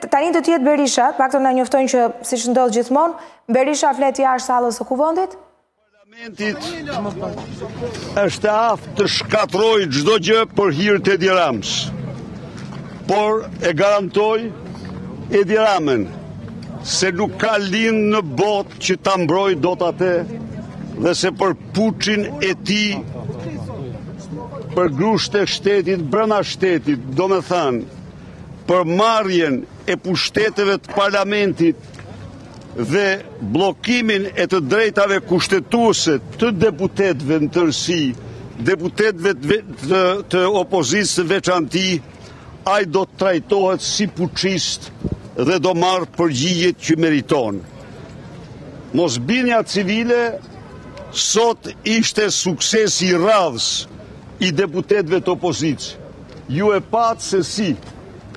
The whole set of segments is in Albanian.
Tani do të jetë Berisha, po na njoftojnë që siç ndodh gjithmonë, Berisha flet jashtë salës së Kuvendit. Parlamentit është e aftë të shkatërrojë çdo gjë për hir të Edi Ramës, por e garantoj Edi Ramën se nuk ka lind në botë që ta mbrojë dot atë dhe se për puçin e tij për grushtin e shtetit, brenda shtetit, domethanë, për marrjen e pushteteve të parlamentit dhe bllokimin e të drejtave kushtetuese të deputetëve në tërësi, deputetëve të, të, të opozitës në veçanti, ai do të trajtohet si puçist dhe do marrë përgjigjet që meriton. Mosbindja civile sot ishte suksesi i radhës i deputetëve të opozitës. Ju e patë se si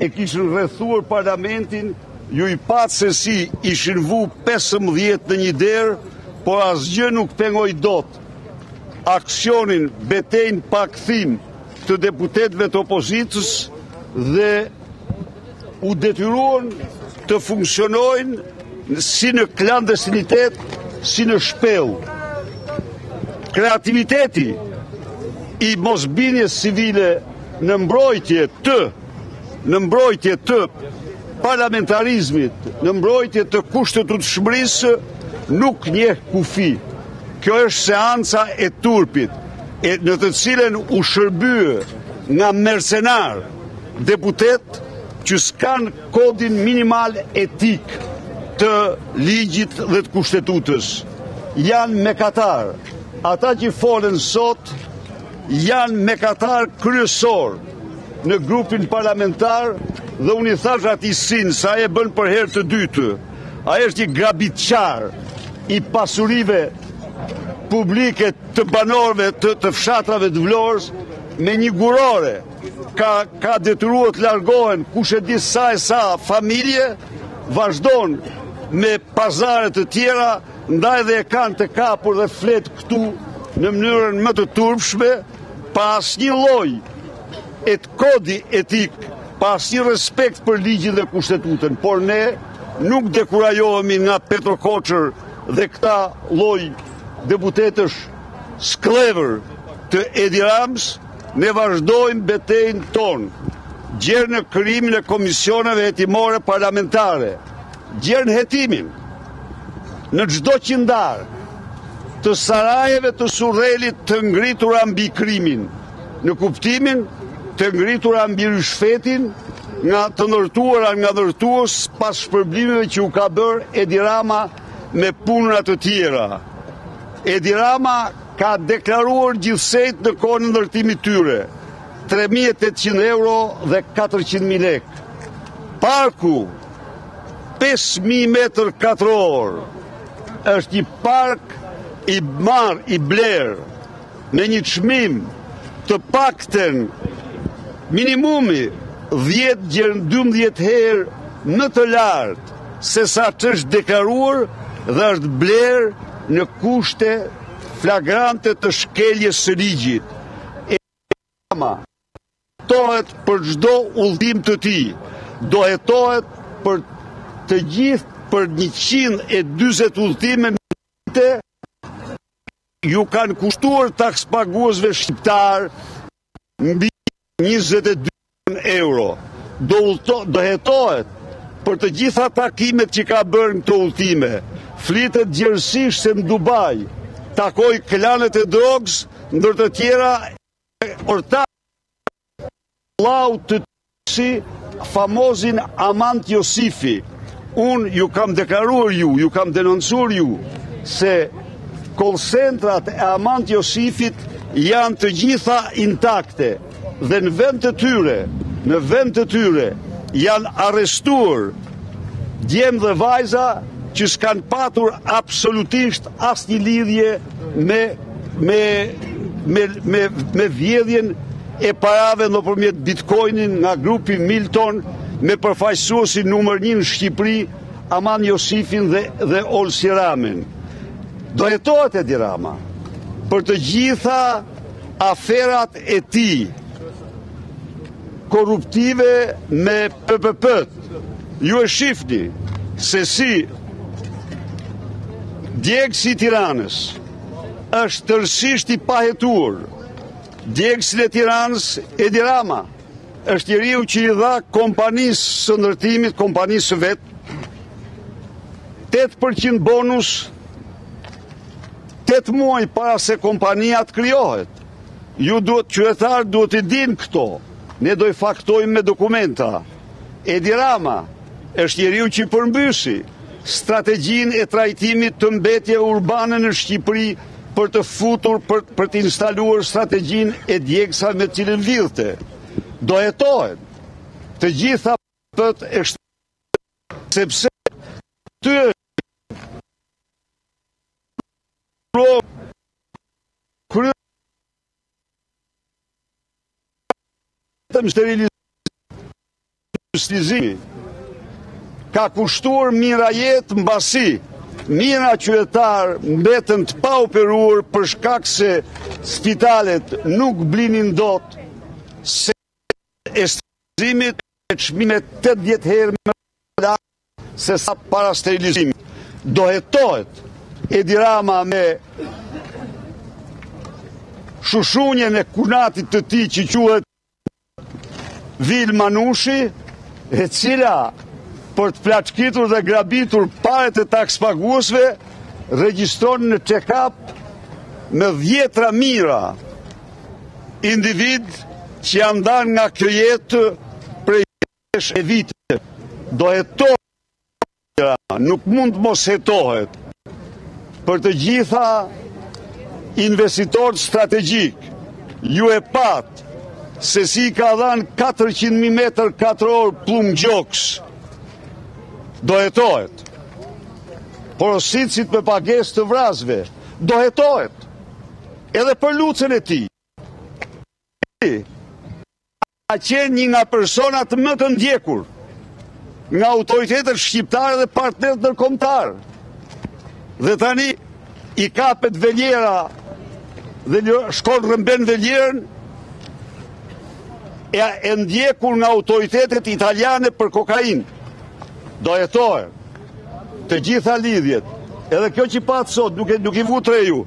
e kishin rrethuar parlamentin, ju i patë se si ishin vu 15 në një derë, por asgjë nuk pengoi dot aksionin betejën pa kthim të deputetëve të opozitës dhe u detyruan të funksionojnë si në klandestinitet, si në shpellë. Kreativiteti i mosbindjes civile në mbrojtje të në mbrojtje të parlamentarizmit, në mbrojtje të kushtetutshmërisë, nuk njeh kufi. Kjo është seanca e turpit, në të cilën u shërbye nga mercenarë, Deputetë që s'kanë kodin minimal etik të ligjit dhe të kushtetutës, janë mëkatarë. Ata që folën sot janë mëkatarë kryesorë në grupin parlamentar dhe unë i thashë atij Sinës se ai e bën për herë të dytë. Ai është një grabitqar i pasurive publike të banorëve të, të fshatrave të Vlorës me një gurore. Ka, ka detyruar të largohen kush e di sa e sa familje, vazhdon me pazare të tjera, ndaj dhe e kanë të kapur dhe flet këtu në mënyrën më të turpshme, pa asnjë lloj, ë, kodi etik, pa asnjë respekt për ligjin dhe kushtetutën, por ne nuk dekurajohemi nga Petro Koçër dhe këta lloj deputetësh skllevër të Edi Ramës, Ne vazhdojmë betejnë tonë, gjer në krijimin e komisioneve hetimore parlamentare, gjer në hetimin, në çdo qindarkë, të sarajeve të Surrelit të ngritura mbi krimin, në kuptimin të ngritura mbi ryshfetin nga të ndërtuara nga ndërtues pas shpërblimeve që u ka bërë Edi Rama me punëra të tjera. Edi Rama ka deklaruar gjithsej në kohën e ndërtimit të tyre, tre mijë e tetëqind euro dhe katërqind mijë lekë. Parku, pesë mijë metër katror, është një park i marrë, i blerë, me një çmim të paktën minimumi 10 gjer 12 herë më të lartë. sesa ç'është deklaruar dhe është blerë në kushte flagrante të shkeljes së ligjit. Edi Rama hetohet për çdo udhëtim të tij, do hetohet për të gjithë për 140 udhëtime me jet ju kanë kushtuar takspaguesve shqiptarë mbi njëzet e dy milionë euro, do hetohet për të gjitha takimet që ka bërë në këto udhëtime. Flitet gjerësisht se në Dubai takoi klanet e drogës, ndër të tjera ortakun e vëllait të si famozin Amant Josifi, unë ju kam deklaruar ju, ju kam denoncuar ju, se kolsentrat e Amant Josifit janë të gjitha intakte dhe në vend të tyre, në vend të tyre janë arrestuar djem dhe vajza që s'kanë patur absolutisht asnjë lidhje me Me me me me vjedhjen e parave nëpërmjet Bitcoin-in nga grupi Milton me përfaqësuesin numër 1 në Shqipëri, Amant Josifin dhe dhe Olsi Ramën. Do hetohet Edi Rama për të gjitha aferat e tij korruptive me PPP. Ju e shifni se si djegësi i Tiranës, Është tërësisht i pahetuar. Djegësin e Tiranës, Edi Rama, është njeriu që i dha kompanisë së ndërtimit, kompanisë së vet, 8% bonus 8 muaj para se kompania të krijohet. Ju duhet qytetarë duhet t'i dinë këto. Ne do i faktojmë me dokumenta. Edi Rama është njeriu që përmbysi strategjinë e trajtimit të mbetjeve urbane në Shqipëri për të futur për, për të instaluar strategjinë e djegësve me të cilën lidhte. Do hetohet të gjitha për të është sepse të kërë Vetëm sterilizimi ka kushtuar mijëra jetë, mbasi mijëra qytetarë mbetën të paoperuar për shkak se spitalet nuk blinin dot se e sterilizimit me çmime 80 herë më lart sesa para sterilizimit. Do hetohet Edi Rama me shushunjën e kunatit të tij që quhet Vilma Nushi, e cila për të plaçkitur dhe grabitur paret e taksapaguesve, regjistron në check-up me dhjetëra mijëra individë që janë ndarë nga kjo jetë prej vitesh e vite, do hetohet, nuk mund të mos hetohet, për të gjithë investitorët strategjikë, ju e patë se si i ka dhanë 400.000 metër katrorë pëllumb Gjokës, do hetohet. Porositësit me pagesë të vrasësve, do hetohet. Edhe për Lulzën e tij. Ai ka qenë një nga personat më të ndjekur nga autoritetet shqiptare dhe partnerët ndërkombëtarë. Dhe tani i kapet veliera dhe shkon rrëmben velierën e ndjekur nga autoritetet italiane për kokainë. Do hetohet. Të gjitha lidhjet, edhe kjo që patë sot, nuk, e, nuk i vutë re ju,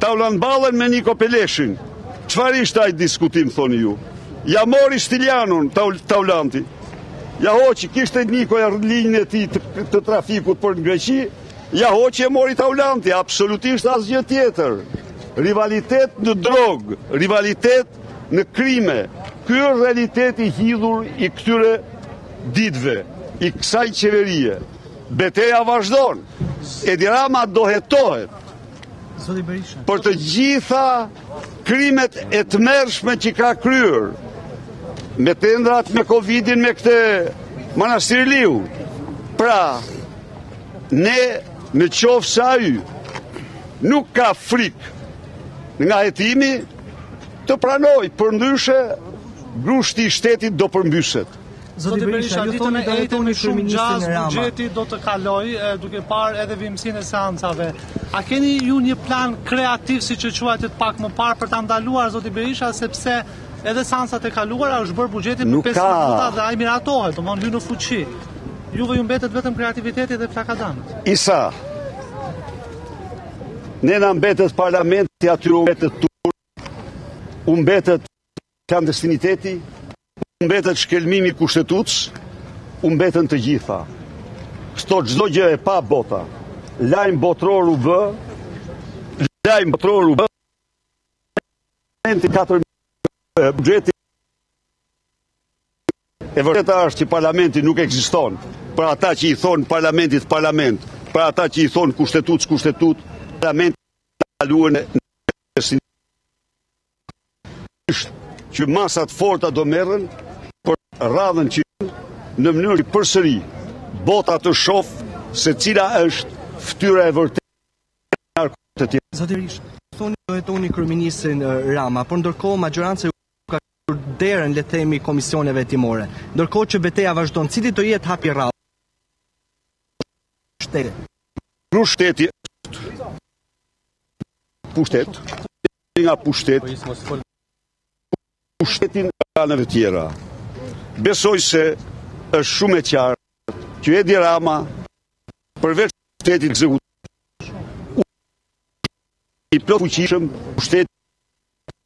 Taulant Ballën me Niko Peleshin. Çfarë ishte ai diskutim, thoni ju? Ia mori Stiljanon, Taulanti. Ia hoqi, kishte Niko linjën e tij të, të trafikut për në Greqi, ia hoqi e mori Taulanti, absolutisht asgjë tjetër. Rivalitet në drogë, rivalitet Në krime, ky është realiteti i hidhur i këtyre ditëve, i kësaj qeverie. Beteja vazhdon. Edi Rama do hetohet për të gjitha krimet e tmerrshme që ka kryer me tenderat me Covidin me këtë Manastirliun. Pra, ne në qoftë se ai nuk ka frikë nga hetimi, Të pranoj, përndryshe grushti i shtetit do përmbyset. Zoti Berisha, ju thoni do jetë me shumë gjasa, buxheti do të kalojë, duke parë edhe vijimësinë e seancave. A keni ju një plan kreativ, siç e quajtët pak më parë, për ta ndaluar, Zoti Berisha, sepse edhe seancat e kaluar, është bërë buxheti për 5 minuta dhe ai miratohet, do të hyjë në fuqi. Juve ju mbetet vetëm kreativiteti dhe flakadanët. Isa, Ne na mbetet parlamenti atyre u mbetet turp, u mbetet klandestiniteti, u mbetet shkelmimi i kushtetutës, u mbeten të gjitha. Këto çdo gjë e pa bota, lajm botëror u bë, lajm botëror u bë, në 4 buxheti E vërteta është që parlamenti nuk ekziston. Për ata që i thonë parlamentit parlament, për ata që i thonë kushtetutës kushtetutë, parlamenti kaluan në që masa të forta do merren për radhën që në mënyrë që përsëri bota të shohë se cila është ftyra e vërtetë e narkodiktaturës. Zoti Berisha, thoni do hetoni kryeministrin Rama, por ndërkohë mazhoranca ka mbyllur derën, le të themi, komisioneve hetimore. Ndërkohë që beteja vazhdon, cili do jetë hapi i radhës? Shteti. Grush shteti pushtet, nga pushtet, pushtetin e anëve tjera. Besoj se është shumë e qartë, që Edi Rama, përveç pushtetit ekzekutiv, i plotfuqishëm pushtetit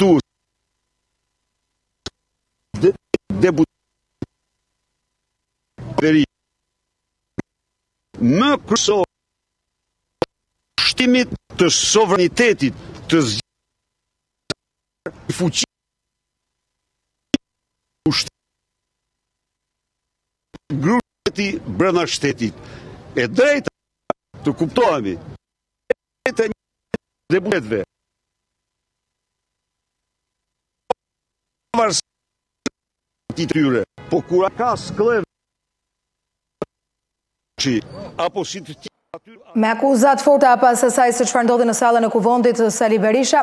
Tush. Dhe deputet Veri. Mëkëmbës i ushtrimit të sovranitetit të zgjithë fuqi grupi brenda shtetit e drejta të kuptohemi Mbajtja e një numri deputetësh pavarësisht të tyre, po kur ka skllevë apo si të tjerë aty Me akuza të forta pas asaj se çfarë ndodhi në sallën e Kuvendit, Sali Berisha,